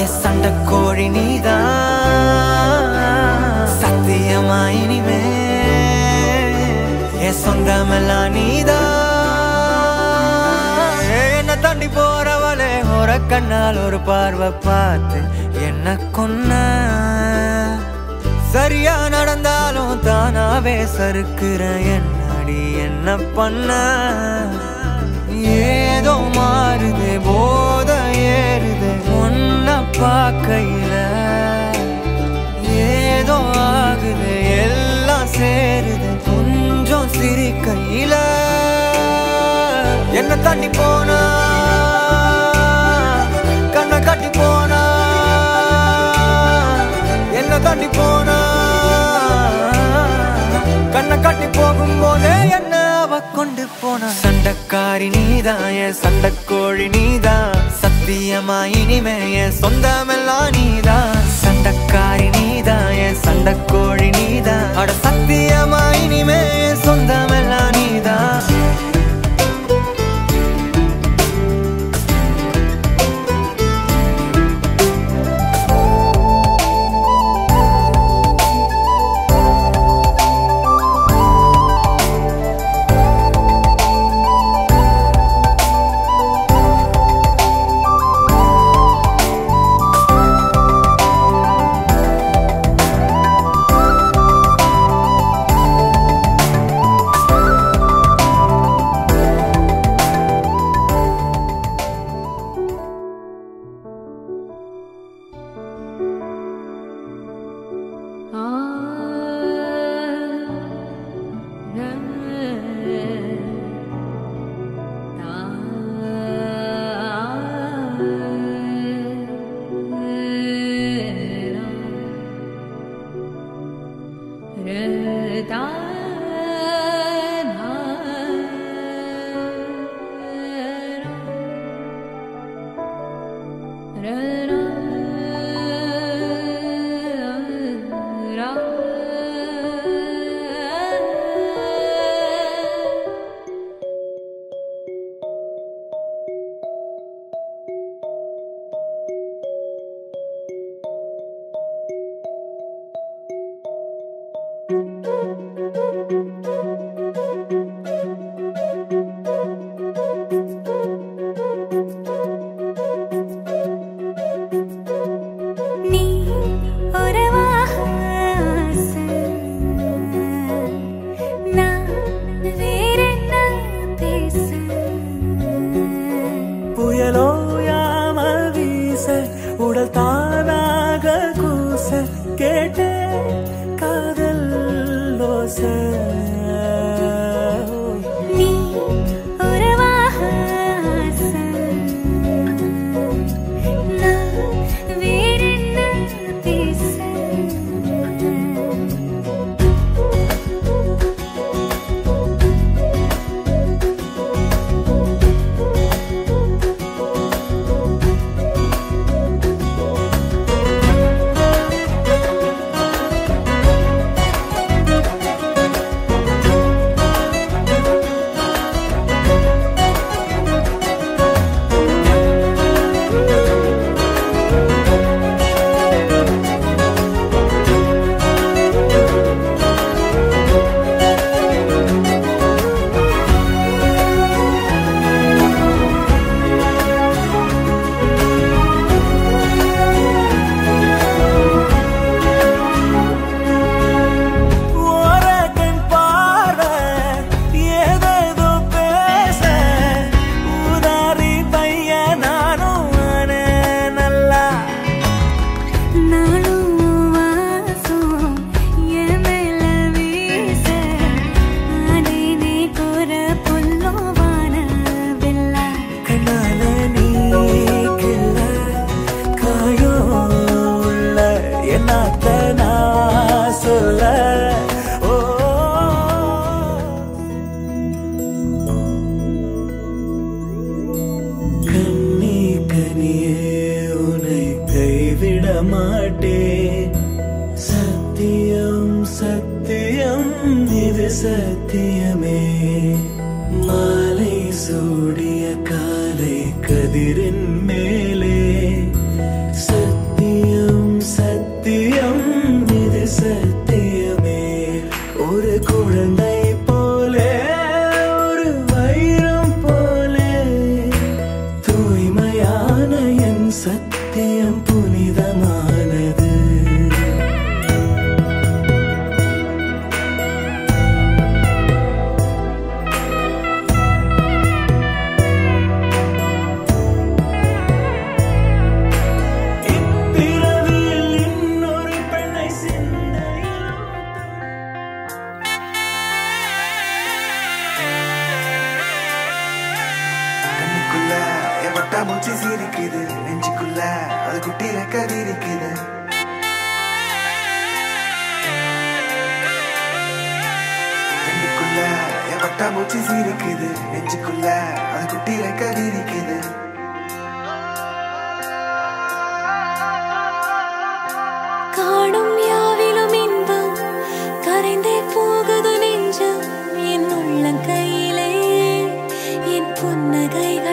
என் சண்டை கோழி நீதான் சத்தியமா இனிமே என் சொந்தமெல்லாம் நீதான் என்ன தாண்டி போறவளே ஒரு கண்ணால் ஒரு பார்வை பார்த்து என்ன கொன்ன சரியா நடந்தாலும் தானாவே சறுக்குற என்னடி என்ன பண்ண ஏதோ மாறுது போ பார்க்கையில ஏதோ ஆகுது எல்லாம் சேருது கொஞ்சம் சிரிக்கையில என்ன தண்ணி போனா கண்ணை கட்டி போனா என்ன தண்ணி போனா கண்ணை கட்டி போகும்போதே என்ன அவ கொண்டு போனா? நீதான் என் சண்டக்கோழி நீதான் சத்தியமா இனிமே என் சொந்தமெல்லாம் நீதான். சண்டக்காரி நீதான் என் சண்டக்கோழி நீதான். அட சத்தியமா இனிமே என் சொந்தமெல்லாம் रल உடல் தான் மாட்டேன் சத்தியம் சத்தியம் இது சத்தியமே. மாலை சூடிய காலை கதிரின் மேலே. மூச்சு சிரிக்குது நெஞ்சுக்குள்ள அது குட்டில கதிரிக்குது பட்டா மூச்சு சிரிக்குது நெஞ்சுக்குள்ள அது குட்டில கதிரிக்குது காணும் யாவிலும் இன்பம் கரைந்தே போகுது நெஞ்சம். என் உள்ள கையிலே என் புன்னகைகள்